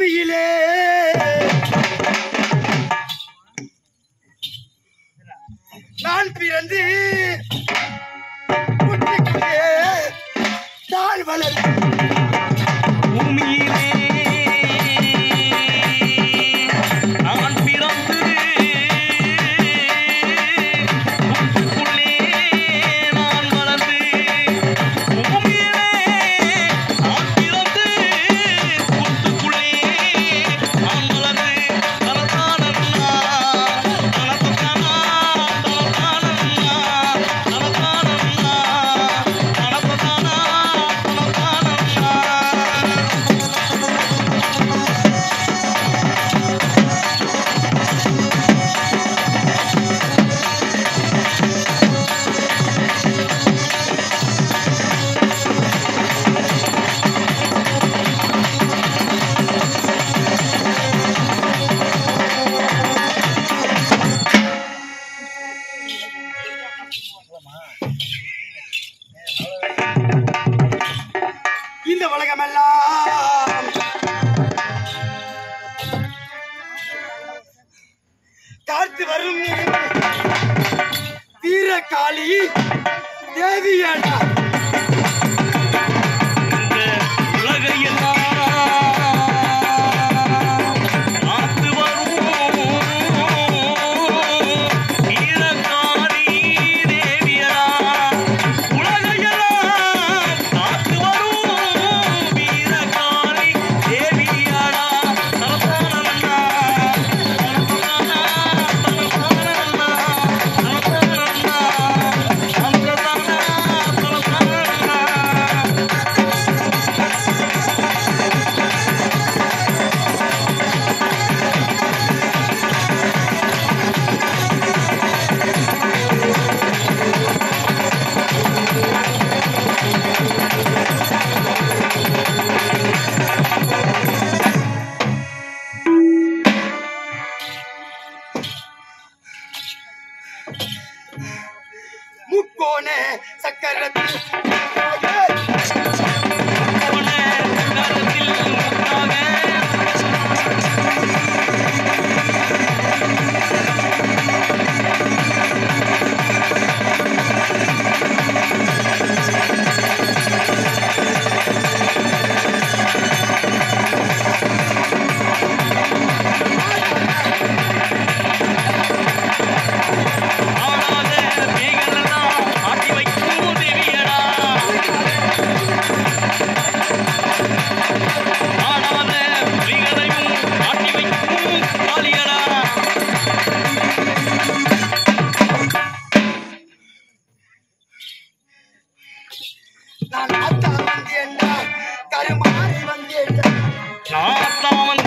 பூமியிலே. நான் பிறந்து தாழ் வளர்ந்து இந்த உலகமெல்லாம். காத்து வரும் வீரகாளி தேவியடா. कौन है शक्कर நான் ஆத்தா வந்தேன்டா கருமாறி வந்தேன்டா நான்